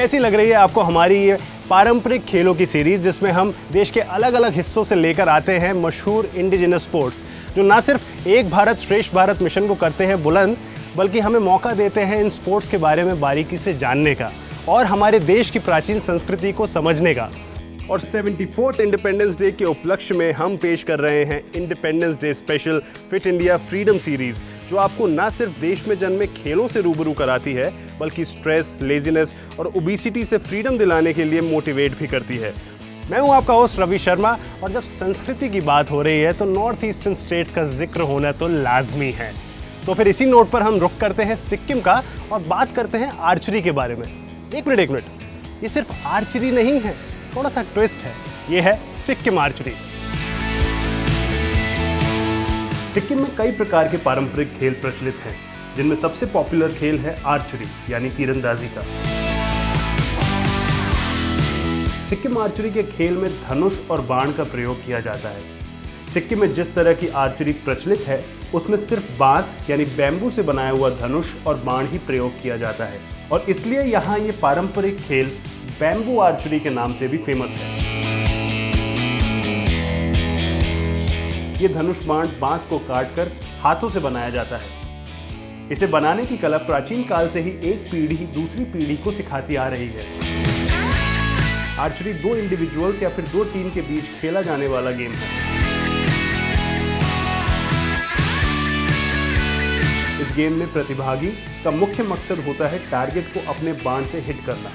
कैसी लग रही है आपको हमारी ये पारंपरिक खेलों की सीरीज़, जिसमें हम देश के अलग अलग हिस्सों से लेकर आते हैं मशहूर इंडिजिनस स्पोर्ट्स जो ना सिर्फ़ एक भारत श्रेष्ठ भारत मिशन को करते हैं बुलंद, बल्कि हमें मौका देते हैं इन स्पोर्ट्स के बारे में बारीकी से जानने का और हमारे देश की प्राचीन संस्कृति को समझने का। और 74th इंडिपेंडेंस डे के उपलक्ष्य में हम पेश कर रहे हैं independence day special fit India freedom series जो आपको न सिर्फ़ देश में जन्मे खेलों से रूबरू कराती है, बल्कि स्ट्रेस लेजीनेस और ओबिसिटी से फ्रीडम दिलाने के लिए मोटिवेट भी करती है। मैं हूँ आपका होस्ट रवि शर्मा और जब संस्कृति की बात हो रही है तो नॉर्थ ईस्टर्न स्टेट्स का ज़िक्र होना तो लाजमी है। तो फिर इसी नोट पर हम रुख करते हैं सिक्किम का और बात करते हैं आर्चरी के बारे में। एक मिनट एक मिनट। ये सिर्फ़ आर्चरी नहीं है, थोड़ा सा ट्विस्ट है। ये है सिक्किम आर्चरी सिक्किम में कई प्रकार के पारंपरिक खेल प्रचलित हैं, जिनमें सबसे पॉपुलर खेल है आर्चरी यानी तीरंदाजी का। सिक्किम आर्चरी के खेल में धनुष और बाण का प्रयोग किया जाता है। सिक्किम में जिस तरह की आर्चरी प्रचलित है, उसमें सिर्फ़ बाँस, यानी बैम्बू से बनाया हुआ धनुष और बाण ही प्रयोग किया जाता है। और इसलिए यहाँ ये पारंपरिक खेल बैम्बू आर्चरी के नाम से भी फ़ेमस है। ये धनुष बाण बाँस को काटकर हाथों से बनाया जाता है। इसे बनाने की कला प्राचीन काल से ही एक पीढ़ी दूसरी पीढ़ी को सिखाती आ रही है। आर्चरी दो इंडिविजुअल्स या फिर दो टीम के बीच खेला जाने वाला गेम है। इस गेम में प्रतिभागी का मुख्य मकसद होता है टारगेट को अपने बाण से हिट करना।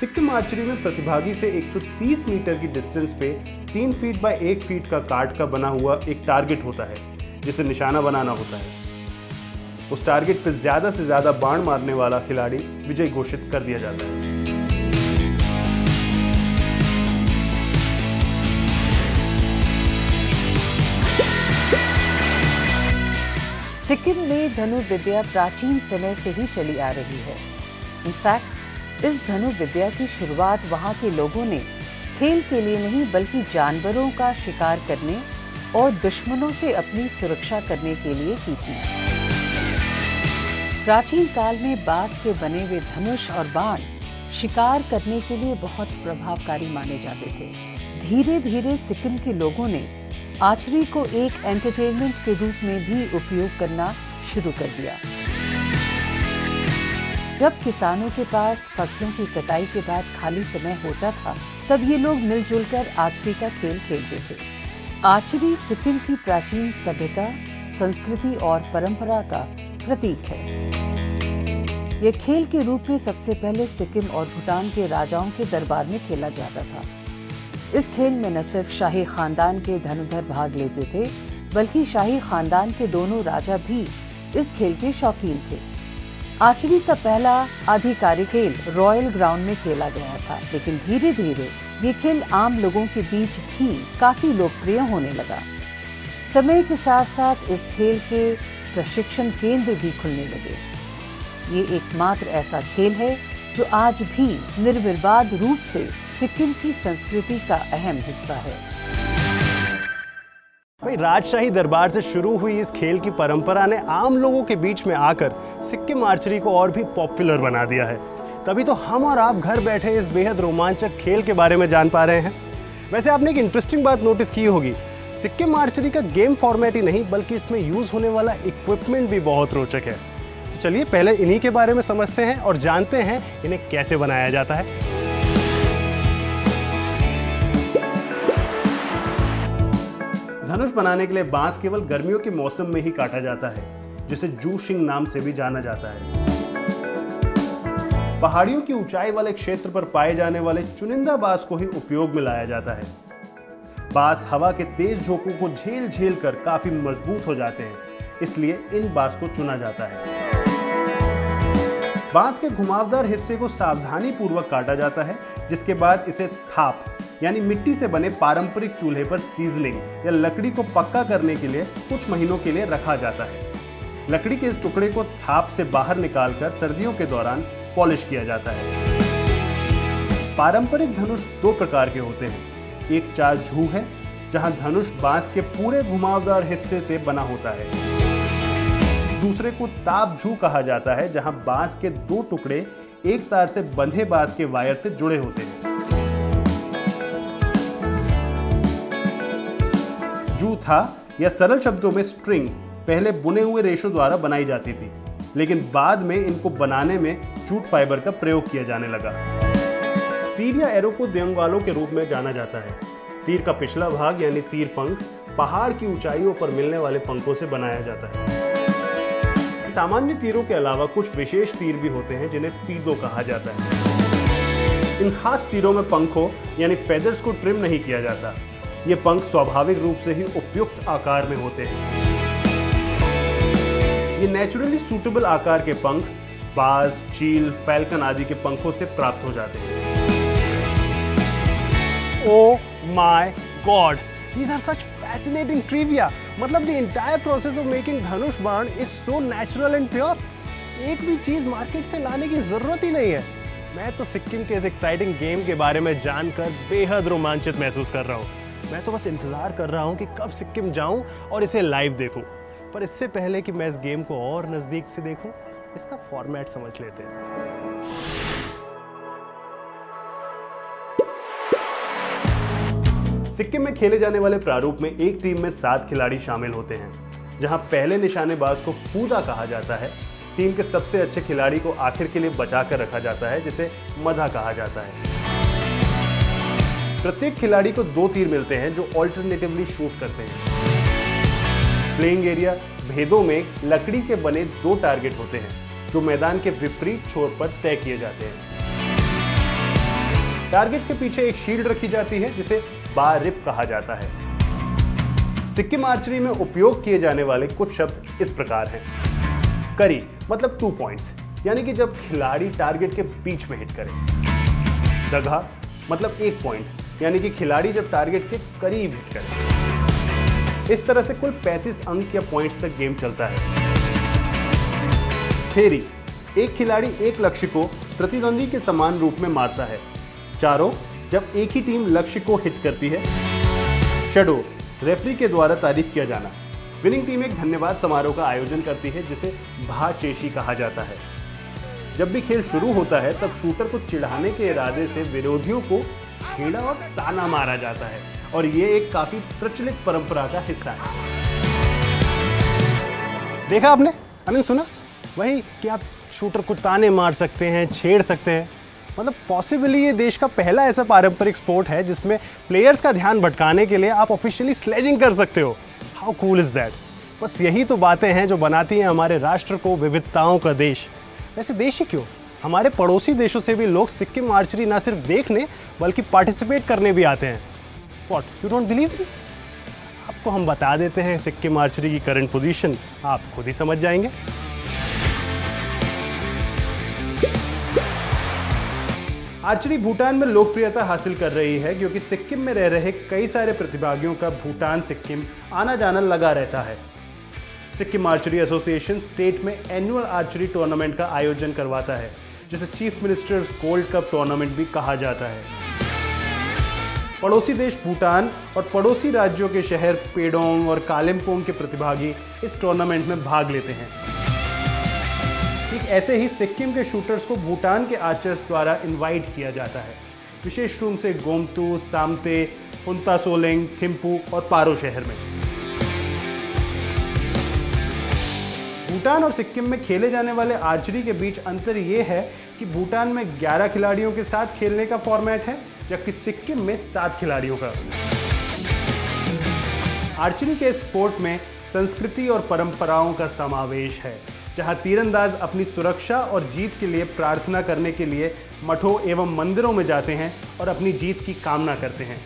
सिक्किम आर्चरी में प्रतिभागी से 130 मीटर की डिस्टेंस पे 3 फीट बाय 1 फीट का काट का बना हुआ एक टारगेट होता है, जिसे निशाना बनाना होता है। उस टारगेट पर ज़्यादा से ज़्यादा बाण मारने वाला खिलाड़ी विजय घोषित कर दिया जाता है। सिक्किम में धनुर्विद्या प्राचीन समय से ही चली आ रही है। इनफैक्ट इस धनुर्विद्या की शुरुआत वहाँ के लोगों ने खेल के लिए नहीं, बल्कि जानवरों का शिकार करने और दुश्मनों से अपनी सुरक्षा करने के लिए की थी। प्राचीन काल में बाँस के बने हुए धनुष और बाण शिकार करने के लिए बहुत प्रभावकारी माने जाते थे। धीरे धीरे सिक्किम के लोगों ने आर्चरी को एक एंटरटेनमेंट के रूप में भी उपयोग करना शुरू कर दिया। जब किसानों के पास फ़सलों की कटाई के बाद खाली समय होता था, तब ये लोग मिलजुल कर आर्चरी का खेल खेलते थे। आचरी सिक्किम की प्राचीन सभ्यता, संस्कृति और परंपरा का प्रतीक है। यह खेल के रूप में सबसे पहले सिक्किम और भूटान के राजाओं के दरबार में खेला जाता था। इस खेल में न सिर्फ़ शाही खानदान के धनुधर भाग लेते थे, बल्कि शाही खानदान के दोनों राजा भी इस खेल के शौकीन थे। आर्चरी का पहला आधिकारिक खेल रॉयल ग्राउंड में खेला गया था, लेकिन धीरे धीरे ये खेल आम लोगों के बीच भी काफ़ी लोकप्रिय होने लगा। समय के साथ साथ इस खेल के प्रशिक्षण केंद्र भी खुलने लगे। ये एकमात्र ऐसा खेल है जो आज भी निर्विवाद रूप से सिक्किम की संस्कृति का अहम हिस्सा है। भाई, राजशाही दरबार से शुरू हुई इस खेल की परंपरा ने आम लोगों के बीच में आकर सिक्किम आर्चरी को और भी पॉपुलर बना दिया है। तभी तो हम और आप घर बैठे इस बेहद रोमांचक खेल के बारे में जान पा रहे हैं। वैसे आपने एक इंटरेस्टिंग बात नोटिस की होगी। सिक्किम आर्चरी का गेम फॉर्मेट ही नहीं, बल्कि इसमें यूज़ होने वाला इक्विपमेंट भी बहुत रोचक है। तो चलिए पहले इन्हीं के बारे में समझते हैं और जानते हैं इन्हें कैसे बनाया जाता है। धनुष बनाने के लिए बाँस केवल गर्मियों के मौसम में ही काटा जाता है। जिसे जूशिंग नाम से भी जाना जाता है। पहाड़ियों की ऊंचाई वाले क्षेत्र पर पाए जाने वाले चुनिंदा बाँस को ही उपयोग में लाया जाता है। बाँस हवा के तेज झोंकों को झेल झेल कर काफ़ी मज़बूत हो जाते हैं, इसलिए इन बाँस को चुना जाता है। बाँस के घुमावदार हिस्से को सावधानी पूर्वक काटा जाता है, जिसके बाद इसे थाप, यानी मिट्टी से बने पारंपरिक चूल्हे पर सीजनिंग या लकड़ी को पक्का करने के लिए कुछ महीनों के लिए रखा जाता है। लकड़ी के इस टुकड़े को थाप से बाहर निकालकर सर्दियों के दौरान पॉलिश किया जाता है। पारंपरिक धनुष दो प्रकार के होते हैं। एक चार झू है, जहाँ धनुष बाँस के पूरे घुमावदार हिस्से से बना होता है। दूसरे को ताप झू कहा जाता है, जहाँ बाँस के दो टुकड़े एक तार से बंधे बाँस के वायर से जुड़े होते हैं। जू था या सरल शब्दों में स्ट्रिंग पहले बुने हुए रेशों द्वारा बनाई जाती थी, लेकिन बाद में इनको बनाने में जूट फाइबर का प्रयोग किया जाने लगा। तीर या एरो को देंगवालों के रूप में जाना जाता है। तीर का पिछला भाग, यानी तीर पंख, पहाड़ की ऊंचाइयों पर मिलने वाले पंखों से बनाया जाता है। सामान्य तीरों के अलावा कुछ विशेष तीर भी होते हैं, जिन्हें तीदो कहा जाता है। इन खास तीरों में पंखों, यानी फेदर्स को ट्रिम नहीं किया जाता। ये पंख स्वाभाविक रूप से ही उपयुक्त आकार में होते हैं। ये नेचुरली सूटेबल आकार के पंख, बाज, चील फैल्कन आदि के पंखों से प्राप्त हो जाते हैं। ओ my god these are such fascinating trivia. मतलब the entire process of making dhanush baan is so natural and pure. एक भी चीज़ मार्केट से लाने की ज़रूरत ही नहीं है। मैं तो सिक्किम के इस एक्साइटिंग गेम के बारे में जानकर बेहद रोमांचित महसूस कर रहा हूँ। मैं तो बस इंतज़ार कर रहा हूँ कि कब सिक्किम जाऊँ और इसे लाइव देखूँ। पर इससे पहले कि मैं इस गेम को और नज़दीक से देखूँ, इसका फॉर्मेट समझ लेते हैं। सिक्किम में खेले जाने वाले प्रारूप में एक टीम में सात खिलाड़ी शामिल होते हैं, जहाँ पहले निशानेबाज को फूदा कहा जाता है। टीम के सबसे अच्छे खिलाड़ी को आखिर के लिए बचा कर रखा जाता है, जिसे मधा कहा जाता है। प्रत्येक खिलाड़ी को दो तीर मिलते हैं, जो ऑल्टरनेटिवली शूट करते हैं। प्लेइंग एरिया भेदों में लकड़ी के बने दो टारगेट होते हैं, जो मैदान के विपरीत छोर पर तय किए जाते हैं। टारगेट्स के पीछे एक शील्ड रखी जाती है, जिसे बारिप कहा जाता है। सिक्किम आर्चरी में उपयोग किए जाने वाले कुछ शब्द इस प्रकार हैं। करी मतलब टू पॉइंट्स यानी कि जब खिलाड़ी टारगेट के बीच में हिट करे। दगा मतलब एक पॉइंट यानी कि खिलाड़ी जब टारगेट के करीब हिट करे। इस तरह से कुल 35 अंक या पॉइंट्स तक गेम चलता है। फेरी एक खिलाड़ी एक लक्ष्य को प्रतिद्वंदी के समान रूप में मारता है। चारों, जब एक ही टीम लक्ष्य को हिट करती है। शेडो रेफरी के द्वारा तारीफ़ किया जाना। विनिंग टीम एक धन्यवाद समारोह का आयोजन करती है, जिसे भाचेशी कहा जाता है। जब भी खेल शुरू होता है, तब शूटर को चिढ़ाने के इरादे से विरोधियों को छेड़ा और ताना मारा जाता है और ये एक काफ़ी प्रचलित परंपरा का हिस्सा है। देखा आपने? अनिल, सुना? वही कि आप शूटर को ताने मार सकते हैं, छेड़ सकते हैं। मतलब पॉसिबली ये देश का पहला ऐसा पारंपरिक स्पोर्ट है जिसमें प्लेयर्स का ध्यान भटकाने के लिए आप ऑफिशियली स्लेजिंग कर सकते हो। हाउ कूल इज़ दैट बस यही तो बातें हैं जो बनाती हैं हमारे राष्ट्र को विविधताओं का देश। वैसे देश ही क्यों? हमारे पड़ोसी देशों से भी लोग सिक्किम आर्चरी ना सिर्फ़ देखने, बल्कि पार्टिसिपेट करने भी आते हैं। वॉट यू डोंट बिलीव आपको हम बता देते हैं सिक्किम आर्चरी की करंट पोजीशन आप खुद ही समझ जाएँगे। आर्चरी भूटान में लोकप्रियता हासिल कर रही है, क्योंकि सिक्किम में रह रहे कई सारे प्रतिभागियों का भूटान सिक्किम आना जाना लगा रहता है। सिक्किम आर्चरी एसोसिएशन स्टेट में एनुअल आर्चरी टूर्नामेंट का आयोजन करवाता है। जिसे chief ministers gold cup tournament भी कहा जाता है। पड़ोसी देश भूटान और पड़ोसी राज्यों के शहर पेडोंग और कालिम्पोंग के प्रतिभागी इस टूर्नामेंट में भाग लेते हैं। ठीक ऐसे ही सिक्किम के शूटर्स को भूटान के आर्चर्स द्वारा इनवाइट किया जाता है। विशेष रूप से गोमतू, सामते उनता सोलेंग थिम्पू और पारो शहर में। भूटान और सिक्किम में खेले जाने वाले आर्चरी के बीच अंतर यह है कि भूटान में 11 खिलाड़ियों के साथ खेलने का फॉर्मेट है, जबकि सिक्किम में सात खिलाड़ियों का। आर्चरी के स्पोर्ट में संस्कृति और परंपराओं का समावेश है, जहाँ तीरंदाज अपनी सुरक्षा और जीत के लिए प्रार्थना करने के लिए मठों एवं मंदिरों में जाते हैं और अपनी जीत की कामना करते हैं।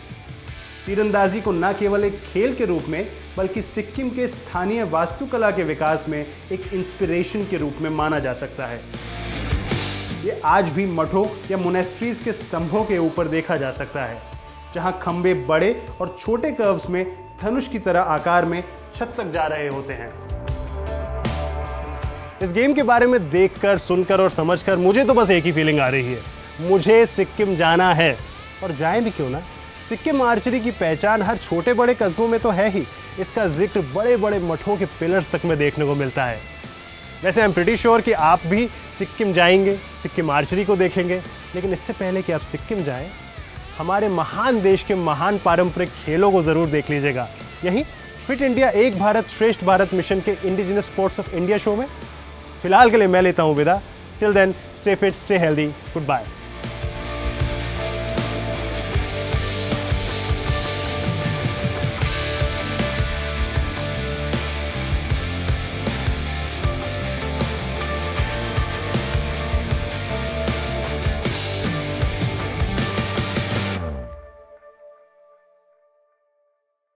तीरंदाजी को न केवल एक खेल के रूप में, बल्कि सिक्किम के स्थानीय वास्तुकला के विकास में एक इंस्पिरेशन के रूप में माना जा सकता है। ये आज भी मठों या मोनेस्ट्रीज के स्तंभों के ऊपर देखा जा सकता है, जहाँ खंबे बड़े और छोटे कर्व्स में धनुष की तरह आकार में छत तक जा रहे होते हैं। इस गेम के बारे में देखकर, सुनकर और समझकर मुझे तो बस एक ही फीलिंग आ रही है। मुझे सिक्किम जाना है। और जाए भी क्यों ना? सिक्किम आर्चरी की पहचान हर छोटे बड़े कस्बों में तो है ही। इसका ज़िक्र बड़े बड़े मठों के पिलर्स तक में देखने को मिलता है। वैसे आई एम प्रिटी श्योर कि आप भी सिक्किम जाएँगे सिक्किम आर्चरी को देखेंगे, लेकिन इससे पहले कि आप सिक्किम जाएँ, हमारे महान देश के महान पारंपरिक खेलों को ज़रूर देख लीजिएगा। यहीं फिट इंडिया एक भारत श्रेष्ठ भारत मिशन के indigenous sports of India show में, फ़िलहाल के लिए मैं लेता हूँ विदा। Till then stay fit stay healthy goodbye